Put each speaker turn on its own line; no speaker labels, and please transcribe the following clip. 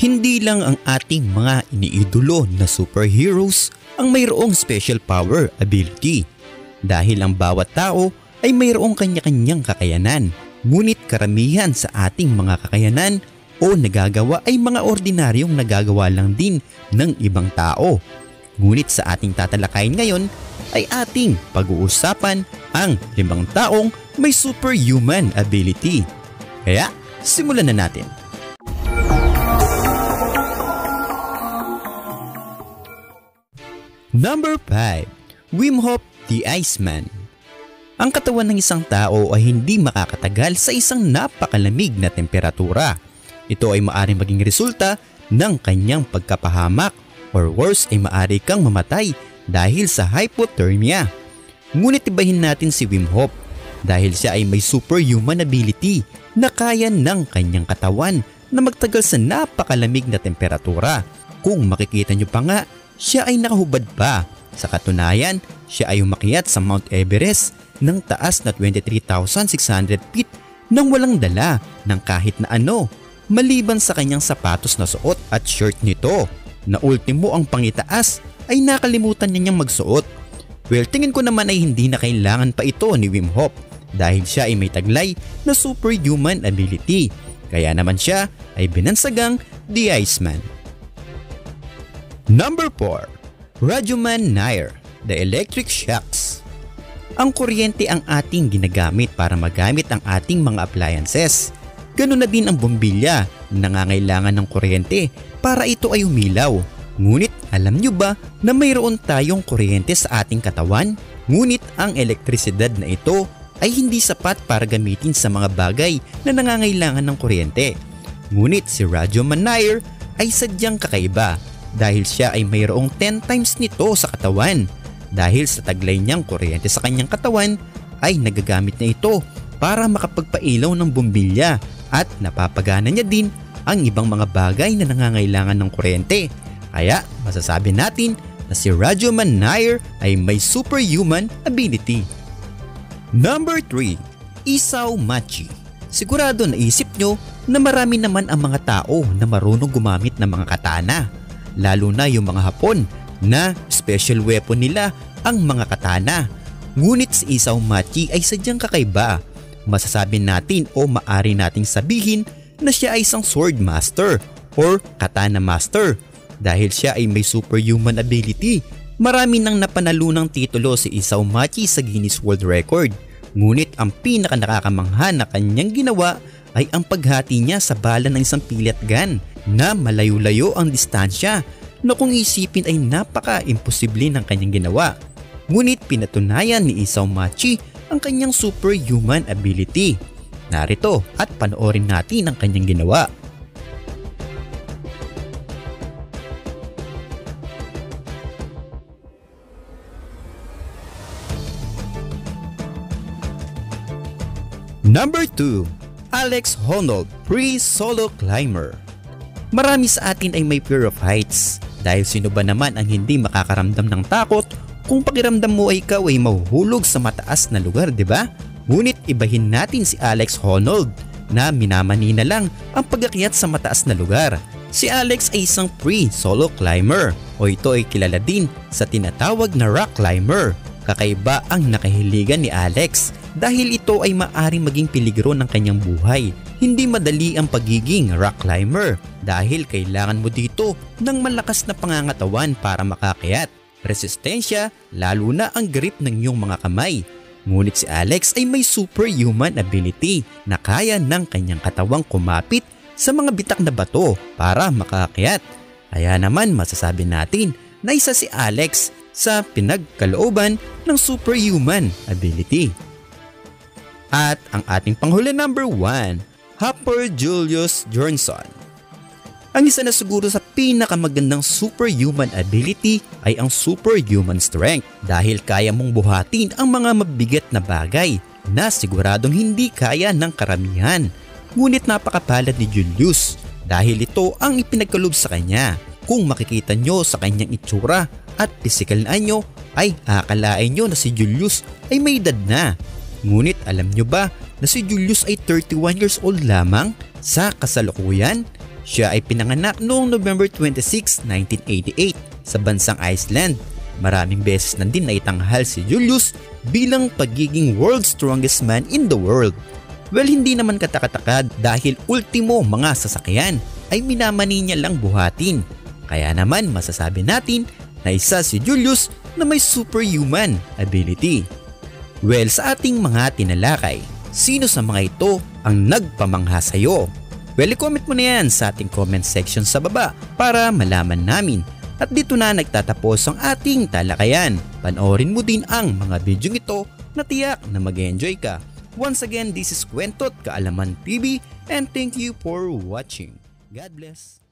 Hindi lang ang ating mga iniidolo na superheroes ang mayroong special power ability dahil ang bawat tao ay mayroong kanya-kanyang kakayanan. Ngunit karamihan sa ating mga kakayanan o nagagawa ay mga ordinaryong nagagawa lang din ng ibang tao. Ngunit sa ating tatalakayin ngayon ay ating pag-uusapan ang limang taong may superhuman ability. Kaya simulan na natin. Number 5. Wim Hof the Iceman Ang katawan ng isang tao ay hindi makakatagal sa isang napakalamig na temperatura. Ito ay maaaring maging resulta ng kanyang pagkapahamak or worse ay maaari kang mamatay dahil sa hypothermia. Ngunit ibahin natin si Wim Hof dahil siya ay may superhuman ability na kaya ng kanyang katawan na magtagal sa napakalamig na temperatura. Kung makikita nyo pa nga siya ay nakahubad pa. Sa katunayan, siya ay umakyat sa Mount Everest ng taas na 23,600 feet nang walang dala ng kahit na ano maliban sa kanyang sapatos na suot at shirt nito na ultimo ang pangitaas ay nakalimutan niya niyang magsuot. Well, tingin ko naman ay hindi na kailangan pa ito ni Wim Hof dahil siya ay may taglay na superhuman ability. Kaya naman siya ay binansagang The Iceman. Number 4. Rajuman Nair, The Electric Shocks. Ang kuryente ang ating ginagamit para magamit ang ating mga appliances. Ganun na din ang bombilya, nangangailangan ng kuryente para ito ay umilaw. Ngunit alam nyo ba na mayroon tayong kuryente sa ating katawan? Ngunit ang elektrisidad na ito ay hindi sapat para gamitin sa mga bagay na nangangailangan ng kuryente. Ngunit si Rajuman Nair ay sadyang kakaiba dahil siya ay mayroong 10 times nito sa katawan. Dahil sa taglay niyang kuryente sa kanyang katawan ay nagagamit na ito para makapagpailaw ng bumbilya at napapagana niya din ang ibang mga bagay na nangangailangan ng kuryente. Kaya masasabi natin na si Rajuman Nair ay may superhuman ability. Number 3. Isaw Machi Sigurado naisip nyo na marami naman ang mga tao na marunong gumamit ng mga katana lalo na yung mga Hapon na special weapon nila ang mga katana. Ngunit si Isaw Machi ay sadyang kakaiba. Masasabi natin o maari nating sabihin na siya ay isang sword master or katana master dahil siya ay may superhuman ability. Marami nang napanalunang titulo si Isaw Machi sa Guinness World Record. Ngunit ang pinaka nakakamangha na kanyang ginawa ay ang paghati niya sa bala ng isang pilit gun na malayo-layo ang distansya na kung isipin ay napaka-imposible ng kanyang ginawa. Ngunit pinatunayan ni Isaw Machi ang kanyang superhuman ability. Narito at panoorin natin ang kanyang ginawa. Number 2. Alex Honnold, Pre-Solo Climber Marami sa atin ay may fear of heights dahil sino ba naman ang hindi makakaramdam ng takot kung pakiramdam mo ay ikaw ay mahuhulog sa mataas na lugar, di ba? Ngunit ibahin natin si Alex Honnold na minamani na lang ang pagakyat sa mataas na lugar. Si Alex ay isang pre-solo climber o ito ay kilala din sa tinatawag na rock climber. Kakaiba ang nakahiligan ni Alex dahil ito ay maaring maging peligro ng kanyang buhay. Hindi madali ang pagiging rock climber dahil kailangan mo dito ng malakas na pangangatawan para makakyat. Resistensya lalo na ang grip ng iyong mga kamay. Ngunit si Alex ay may superhuman ability na kaya ng kanyang katawang kumapit sa mga bitak na bato para makakyat. Kaya naman masasabi natin na isa si Alex sa pinagkalooban ng superhuman ability. At ang ating panghuli number 1, Hopper Julius Johnson. Ang isa na siguro sa pinakamagandang superhuman ability ay ang superhuman strength dahil kaya mong buhatin ang mga mabigat na bagay na siguradong hindi kaya ng karamihan. Ngunit napakapalad ni Julius dahil ito ang ipinagkalob sa kanya. Kung makikita nyo sa kanyang itsura at pisikal na anyo ay akalain nyo na si Julius ay may edad na Ngunit alam nyo ba na si Julius ay 31 years old lamang sa kasalukuyan? Siya ay pinanganak noong November 26, 1988 sa bansang Iceland. Maraming beses na din naitanghal si Julius bilang pagiging world's strongest man in the world. Well, hindi naman katakatakad dahil ultimo mga sasakyan ay minamani niya lang buhatin. Kaya naman masasabi natin na isa si Julius na may superhuman ability. Well, sa ating mga tinalakay, sino sa mga ito ang nagpamangha sa iyo? Well, i-comment mo na yan sa ating comment section sa baba para malaman namin. At dito na nagtatapos ang ating talakayan. Panoorin mo din ang mga video ito na tiyak na mag-enjoy ka. Once again, this is Kwentot Kaalaman TV and thank you for watching. God bless.